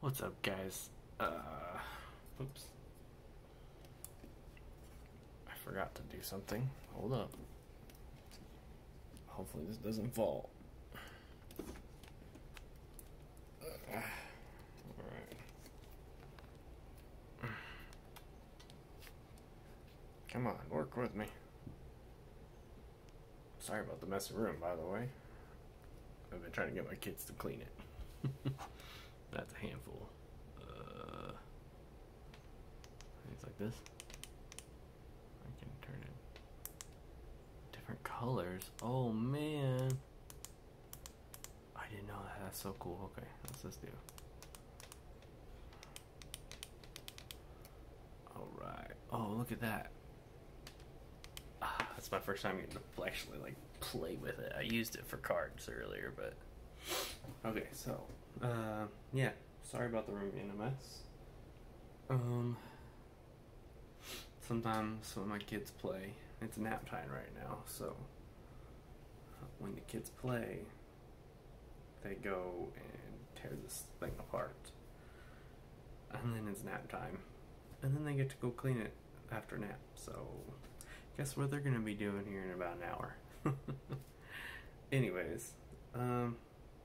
What's up, guys? Uh, oops. I forgot to do something. Hold up. Hopefully, this doesn't fall. Alright. Come on, work with me. Sorry about the messy room, by the way. I've been trying to get my kids to clean it. That's a handful. Uh, things like this. I can turn it different colors. Oh man. I didn't know that. That's so cool. Okay, what's this do? Alright. Oh, look at that. Ah, that's my first time getting to actually like play with it. I used it for cards earlier, but okay. So, uh, yeah. Sorry about the room being a mess. Um, sometimes when my kids play, it's nap time right now. So when the kids play, they go and tear this thing apart, and then it's nap time, and then they get to go clean it after nap. So guess what they're gonna be doing here in about an hour. Anyways, um,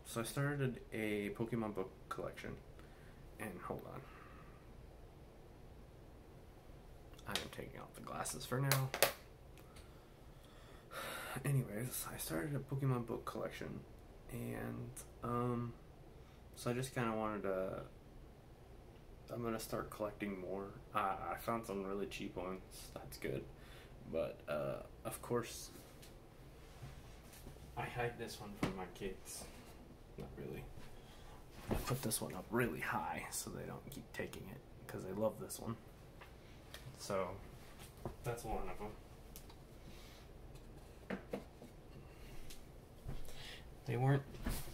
so I started a Pokemon book collection, and hold on. I am taking off the glasses for now. Anyways, I started a Pokemon book collection, and um, so I just kind of wanted to. I'm gonna start collecting more. Uh, I found some really cheap ones. That's good, but uh, of course, I hide this one from my kids. Not really. I put this one up really high so they don't keep taking it because they love this one. So that's one of them. They weren't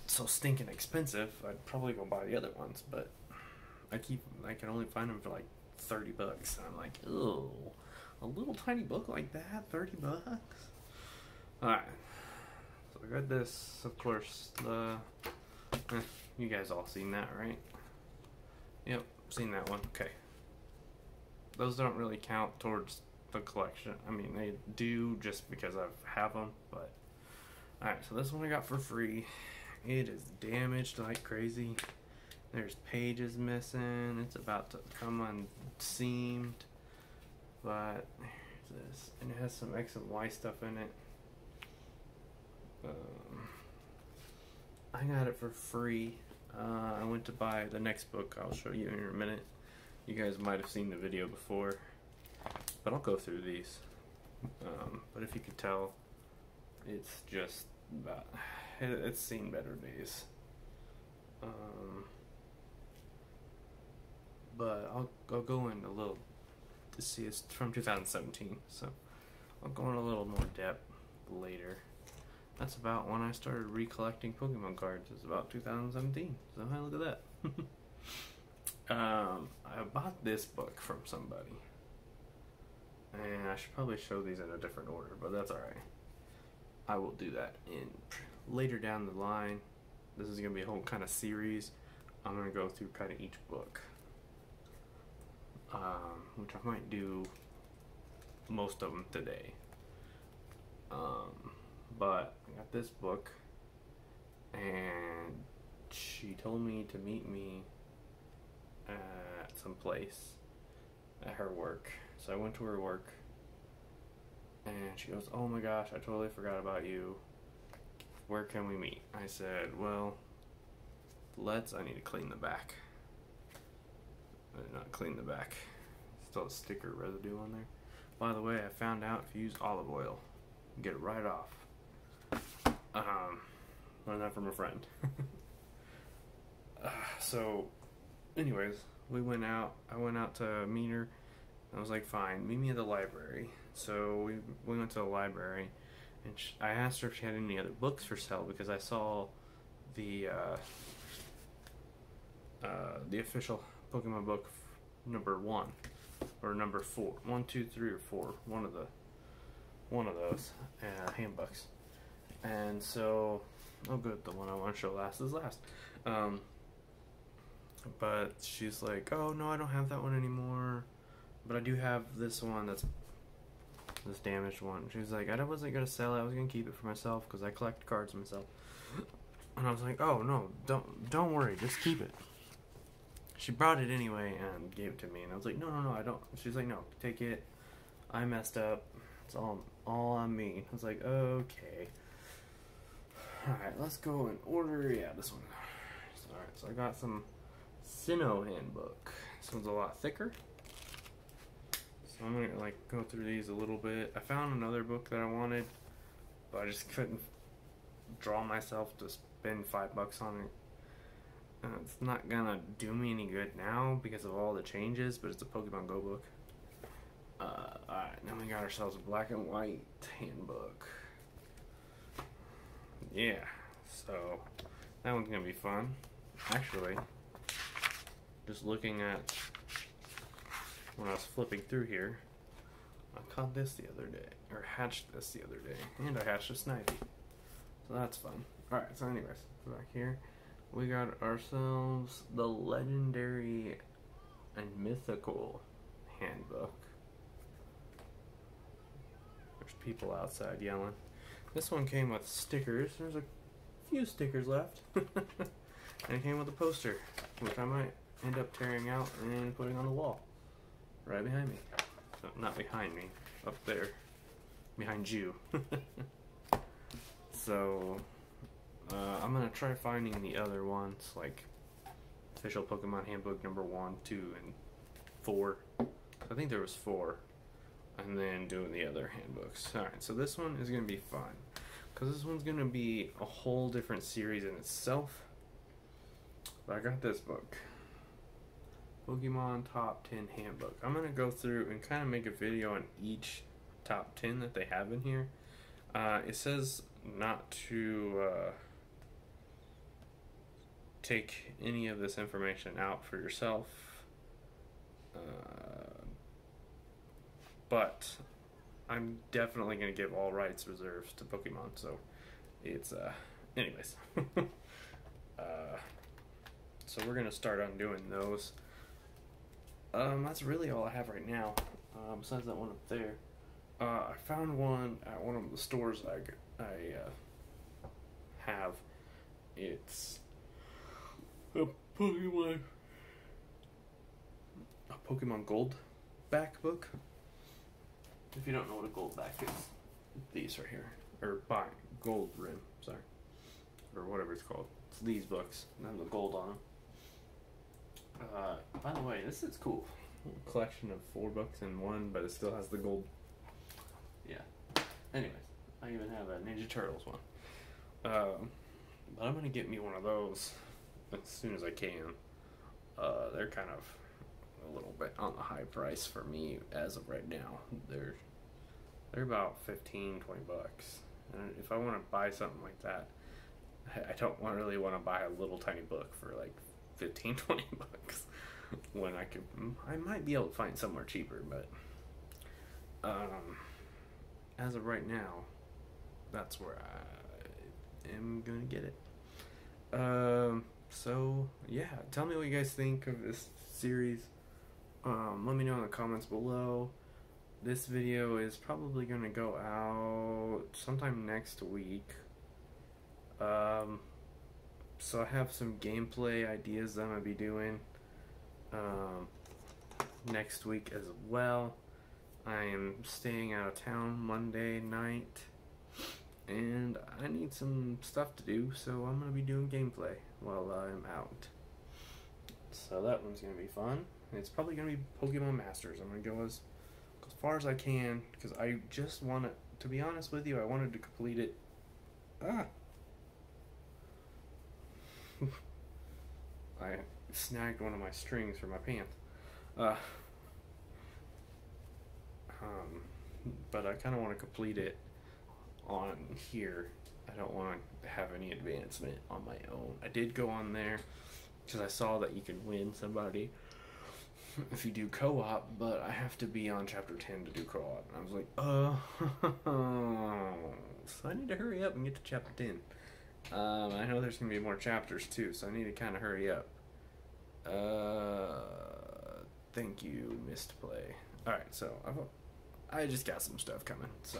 so stinking expensive. I'd probably go buy the other ones, but I keep I can only find them for like thirty bucks, and I'm like, oh, a little tiny book like that, thirty bucks. All right, I got this, of course. The eh, you guys all seen that, right? Yep, seen that one. Okay. Those don't really count towards the collection. I mean, they do just because I have them, but Alright, so this one I got for free. It is damaged like crazy. There's pages missing. It's about to come unseamed. But here's this. And it has some X and Y stuff in it. Um, I got it for free. Uh, I went to buy the next book. I'll show you in a minute. You guys might have seen the video before. But I'll go through these. Um, but if you could tell, it's just about it, it's seen better days um, but I'll, I'll go in a little to see it's from 2017 so I'll go in a little more depth later that's about when I started recollecting Pokemon cards it's about 2017 so hey look at that um, I bought this book from somebody and I should probably show these in a different order but that's alright I will do that in later down the line. This is going to be a whole kind of series. I'm going to go through kind of each book, um, which I might do most of them today. Um, but I got this book, and she told me to meet me at some place at her work. So I went to her work and she goes, Oh my gosh, I totally forgot about you. Where can we meet? I said, Well, let's. I need to clean the back. Uh, not clean the back. Still sticker residue on there. By the way, I found out if you use olive oil, get it right off. Um, learned that from a friend. uh, so, anyways, we went out. I went out to meet her. I was like, fine, meet me at the library. So we, we went to the library, and she, I asked her if she had any other books for sale because I saw the uh, uh, the official Pokemon book number one or number four, one, two, three, or four, one of the one of those uh, handbooks. And so, oh good, the one I want to show last is last. Um, but she's like, "Oh no, I don't have that one anymore." But I do have this one that's this damaged one. She's like, I wasn't gonna sell it. I was gonna keep it for myself because I collect cards myself. And I was like, Oh no, don't don't worry, just keep it. She brought it anyway and gave it to me, and I was like, No, no, no, I don't. She's like, No, take it. I messed up. It's all all on me. I was like, Okay. All right, let's go and order. Yeah, this one. All right, so I got some Sinnoh handbook. This one's a lot thicker. So I'm gonna like go through these a little bit. I found another book that I wanted, but I just couldn't draw myself to spend five bucks on it. Uh, it's not gonna do me any good now because of all the changes, but it's a Pokemon Go book. Uh, Alright, now we got ourselves a black and white handbook. Yeah, so that one's gonna be fun. Actually, just looking at when I was flipping through here, I caught this the other day, or hatched this the other day, and I hatched a snivy. So that's fun. Alright, so anyways, back here, we got ourselves the legendary and mythical handbook. There's people outside yelling. This one came with stickers. There's a few stickers left. and it came with a poster, which I might end up tearing out and putting on the wall right behind me. No, not behind me, up there, behind you. so, uh, I'm gonna try finding the other ones, like official Pokemon Handbook number one, two, and four. I think there was four, and then doing the other handbooks. All right, so this one is gonna be fun because this one's gonna be a whole different series in itself. But I got this book. Pokemon Top 10 Handbook. I'm going to go through and kind of make a video on each top 10 that they have in here. Uh, it says not to uh, take any of this information out for yourself. Uh, but I'm definitely going to give all rights reserved to Pokemon, so it's, uh, anyways. uh, so we're going to start on doing those. Um, that's really all I have right now. Uh, besides that one up there, uh, I found one at one of the stores I I uh, have. It's a Pokemon a Pokemon Gold back book. If you don't know what a gold back is, these right here or by gold rim, sorry, or whatever it's called. It's these books. And have the gold on them. Uh, by the way, this is cool. collection of four books in one, but it still has the gold. Yeah. Anyways, I even have a Ninja Turtles one. Um, but I'm gonna get me one of those as soon as I can. Uh, they're kind of a little bit on the high price for me as of right now. They're they're about 15, 20 bucks. And if I want to buy something like that, I don't really want to buy a little tiny book for like 15, 20 bucks when I could, I might be able to find somewhere cheaper, but um, as of right now, that's where I am gonna get it. Um, so yeah, tell me what you guys think of this series. Um, let me know in the comments below. This video is probably gonna go out sometime next week. Um, so I have some gameplay ideas that I'm gonna be doing um, next week as well. I am staying out of town Monday night, and I need some stuff to do, so I'm gonna be doing gameplay while I'm out. So that one's gonna be fun. It's probably gonna be Pokemon Masters. I'm gonna go as as far as I can because I just want to. To be honest with you, I wanted to complete it. Ah. I snagged one of my strings for my pants. Uh, um, but I kind of want to complete it on here. I don't want to have any advancement on my own. I did go on there because I saw that you can win somebody if you do co-op, but I have to be on chapter 10 to do co-op. And I was like, oh, so I need to hurry up and get to chapter 10. Um, I know there's going to be more chapters too, so I need to kind of hurry up. Uh, thank you, missed play. All right, so I've, I just got some stuff coming. So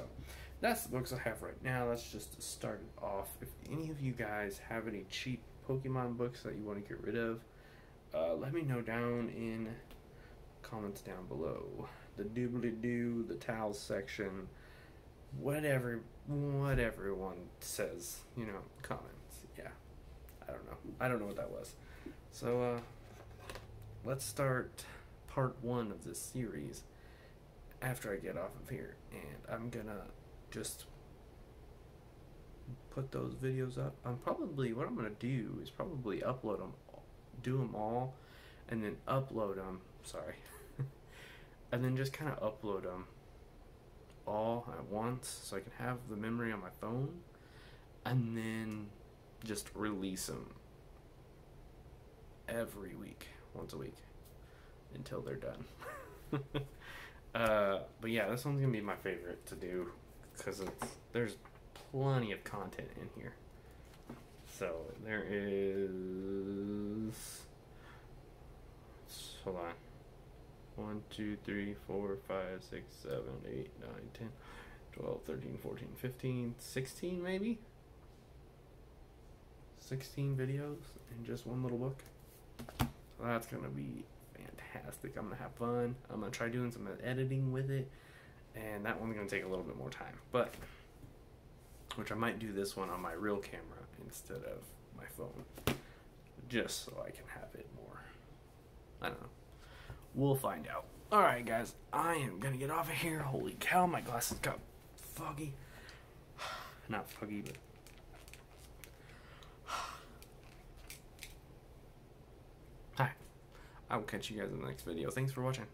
that's the books I have right now. That's just to start it off. If any of you guys have any cheap Pokemon books that you want to get rid of, uh, let me know down in comments down below. The doobly doo, the towels section, whatever, what everyone says, you know, comments. Yeah, I don't know. I don't know what that was. So, uh, let's start part one of this series after I get off of here, and I'm gonna just put those videos up. I'm probably what I'm gonna do is probably upload them, do them all, and then upload them. Sorry, and then just kind of upload them all at once, so I can have the memory on my phone, and then just release them every week, once a week, until they're done. uh, but yeah, this one's gonna be my favorite to do because there's plenty of content in here. So there is. Hold on. 1, 2, 3, 4, 5, 6, 7, 8, 9, 10, 12, 13, 14, 15, 16 maybe? 16 videos in just one little book. So that's going to be fantastic. I'm going to have fun. I'm going to try doing some editing with it. And that one's going to take a little bit more time. But, which I might do this one on my real camera instead of my phone. Just so I can have it more. I don't know. We'll find out. Alright, guys. I am to get off of here. Holy cow, my glasses got foggy. Not foggy, but. Hi. I will catch you guys in the next video. Thanks for watching.